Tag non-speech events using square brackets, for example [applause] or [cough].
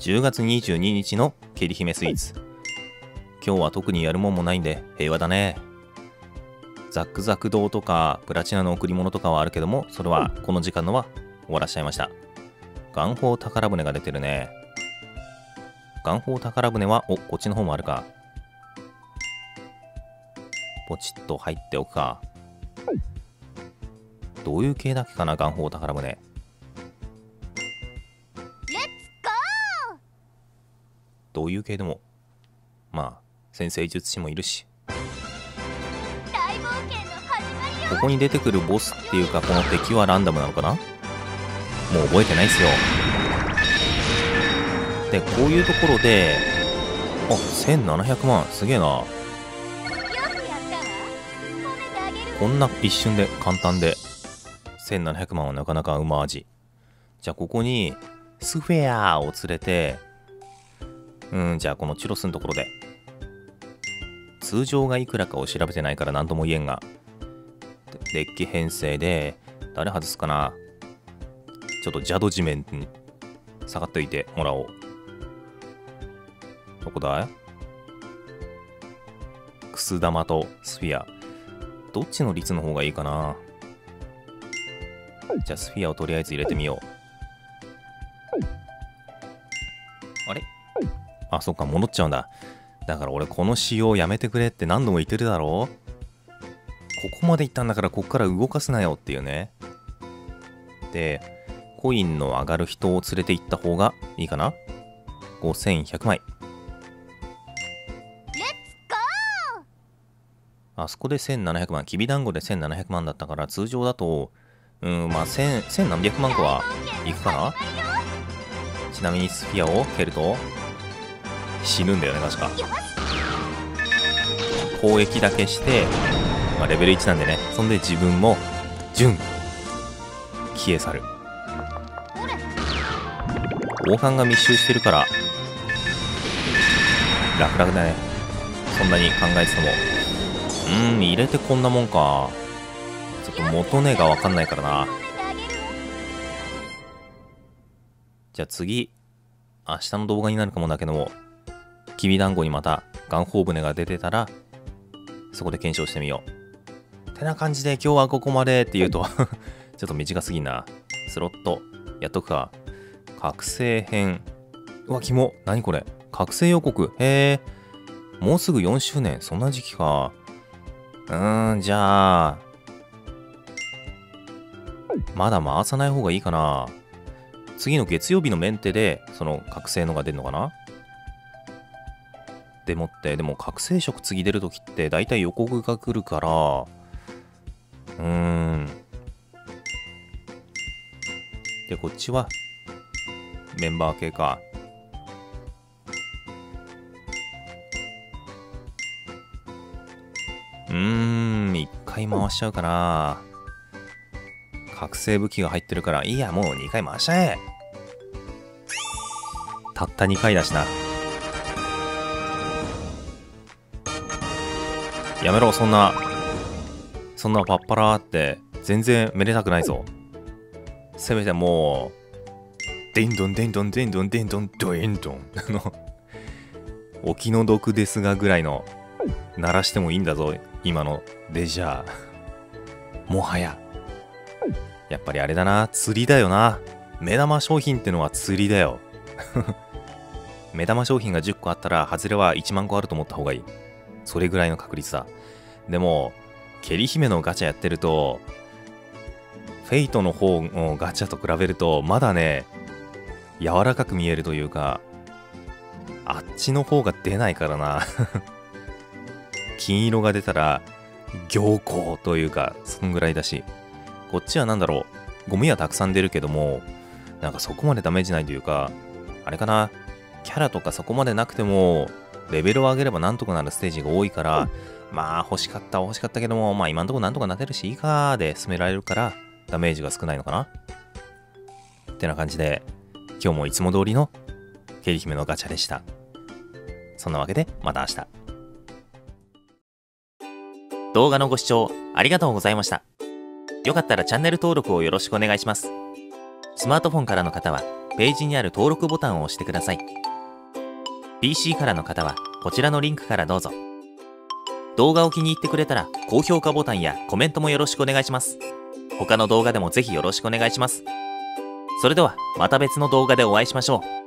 10月22日のケリ姫スイーツ。今日は特にやるもんもないんで平和だね。ザクザク堂とかプラチナの贈り物とかはあるけどもそれはこの時間のは終わらしちゃいました。元宝宝船が出てるね。元宝宝船はおこっちの方もあるか。ポチッと入っておくか。どういう系だっけかな元宝宝船。どういう系でも。まあ先生術師もいるし。ここに出てくるボスっていうかこの敵はランダムなのかな？もう覚えてないっすよ。でこういうところであ1700万。すげえな。こんな一瞬で簡単で。1700万はなかなかうま味じゃあここにスフェアを連れてうんじゃあこのチュロスのところで。通常がいくらかを調べてないから何とも言えんが。デッキ編成で誰外すかな。ちょっとジャド地面に下がっといてもらおう。どこだ？いくす玉とスフィア。どっちの率の方がいいかな？じゃあスフィアをとりあえず入れてみよう。あ、そっか、戻っちゃうんだ。だから俺この仕様やめてくれって何度も言ってるだろここまで行ったんだからこっから動かすなよっていうね。で、コインの上がる人を連れて行った方がいいかな ?5100 枚。あそこで1700万、きびだんごで1700万だったから通常だと、うん、まあ1000、1000何百万個はいくかなちなみにスフィアを蹴ると死ぬんだよね確か。攻撃だけして、まあ、レベル1なんでね。そんで自分も順消え去る。防犯が密集してるから楽々だね。そんなに考えてても。うん入れてこんなもんか。ちょっと元値がわかんないからな。じゃあ次明日の動画になるかもだけども。きびだんごにまた元宝船が出てたらそこで検証してみよう。てな感じで今日はここまでって言うと [laughs] ちょっと短すぎんな。スロットやっとくか。覚醒編うわキモ何これ。覚醒予告。へえもうすぐ4周年。そんな時期か。うーんじゃあまだ回さない方がいいかな。次の月曜日のメンテでその覚醒のが出るのかな。でもってでも覚醒色次出るときって大体予告が来るからうーん。でこっちはメンバー系か。うーん一回回しちゃうかな。覚醒武器が入ってるからいいやもう2回回しちゃえ。たった2回だしな。やめろそんな。そんなパッパラーって全然めでたくないぞ。せめてもうデンドンデンドンデンドンデンドンドエンドン。あのお気の毒ですがぐらいの鳴らしてもいいんだぞ今のデジャー。もはや。やっぱりあれだな釣りだよな。目玉商品ってのは釣りだよ。[laughs] 目玉商品が10個あったら外れは1万個あると思った方がいい。それぐらいの確率だ。でもケリ姫のガチャやってるとフェイトの方のガチャと比べるとまだね柔らかく見えるというかあっちの方が出ないからな。[laughs] 金色が出たら行幸というかそんぐらいだし。こっちは何だろうゴミはたくさん出るけどもなんかそこまでダメージないというかあれかなキャラとかそこまでなくてもレベルを上げればなんとかなるステージが多いからまあ欲しかった欲しかったけどもまあ今んとこなんとかなってるしいいかで進められるからダメージが少ないのかな？ってな感じで今日もいつも通りのケリ姫のガチャでした。そんなわけでまた明日。動画のご視聴ありがとうございました。よかったらチャンネル登録をよろしくお願いします。スマートフォンからの方はページにある登録ボタンを押してください。PC からの方はこちらのリンクからどうぞ。動画を気に入ってくれたら高評価ボタンやコメントもよろしくお願いします。他の動画でもぜひよろしくお願いします。それではまた別の動画でお会いしましょう。